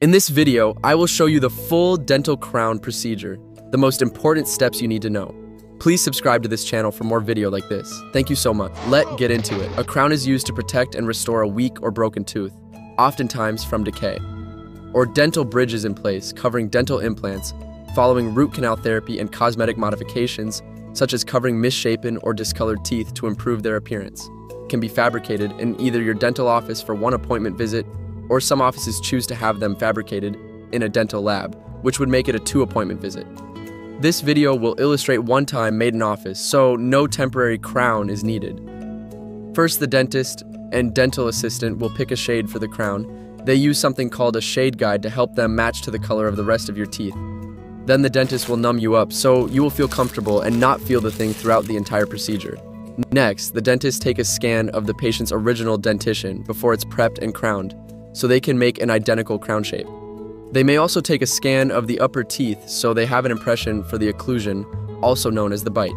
In this video, I will show you the full dental crown procedure, the most important steps you need to know. Please subscribe to this channel for more video like this. Thank you so much. Let get into it. A crown is used to protect and restore a weak or broken tooth, oftentimes from decay. Or dental bridges in place, covering dental implants, following root canal therapy and cosmetic modifications, such as covering misshapen or discolored teeth to improve their appearance, can be fabricated in either your dental office for one appointment visit or some offices choose to have them fabricated in a dental lab, which would make it a two appointment visit. This video will illustrate one time made in office, so no temporary crown is needed. First, the dentist and dental assistant will pick a shade for the crown. They use something called a shade guide to help them match to the color of the rest of your teeth. Then the dentist will numb you up so you will feel comfortable and not feel the thing throughout the entire procedure. Next, the dentist take a scan of the patient's original dentition before it's prepped and crowned so they can make an identical crown shape. They may also take a scan of the upper teeth so they have an impression for the occlusion, also known as the bite.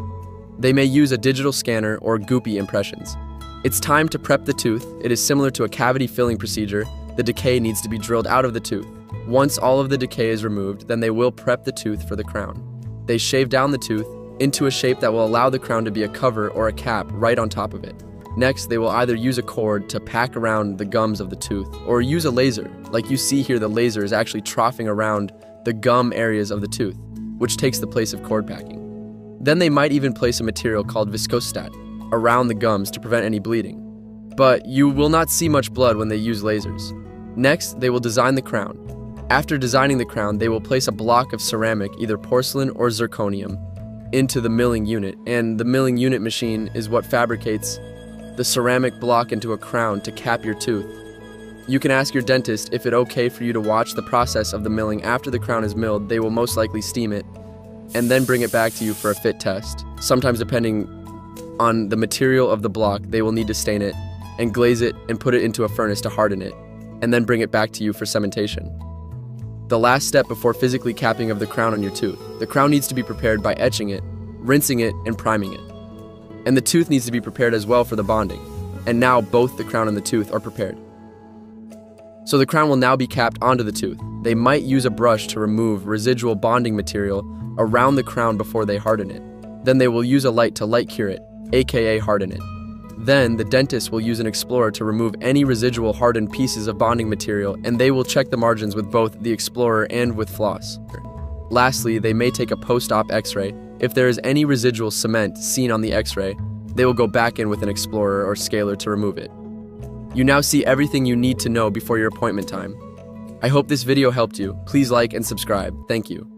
They may use a digital scanner or goopy impressions. It's time to prep the tooth. It is similar to a cavity filling procedure. The decay needs to be drilled out of the tooth. Once all of the decay is removed, then they will prep the tooth for the crown. They shave down the tooth into a shape that will allow the crown to be a cover or a cap right on top of it. Next, they will either use a cord to pack around the gums of the tooth or use a laser. Like you see here, the laser is actually troughing around the gum areas of the tooth, which takes the place of cord packing. Then they might even place a material called viscostat around the gums to prevent any bleeding. But you will not see much blood when they use lasers. Next, they will design the crown. After designing the crown, they will place a block of ceramic, either porcelain or zirconium, into the milling unit, and the milling unit machine is what fabricates the ceramic block into a crown to cap your tooth. You can ask your dentist if it's okay for you to watch the process of the milling after the crown is milled. They will most likely steam it and then bring it back to you for a fit test. Sometimes, depending on the material of the block, they will need to stain it and glaze it and put it into a furnace to harden it, and then bring it back to you for cementation. The last step before physically capping of the crown on your tooth. The crown needs to be prepared by etching it, rinsing it, and priming it and the tooth needs to be prepared as well for the bonding. And now both the crown and the tooth are prepared. So the crown will now be capped onto the tooth. They might use a brush to remove residual bonding material around the crown before they harden it. Then they will use a light to light cure it, aka harden it. Then the dentist will use an explorer to remove any residual hardened pieces of bonding material and they will check the margins with both the explorer and with floss. Lastly, they may take a post-op x-ray if there is any residual cement seen on the x-ray, they will go back in with an explorer or scaler to remove it. You now see everything you need to know before your appointment time. I hope this video helped you. Please like and subscribe. Thank you.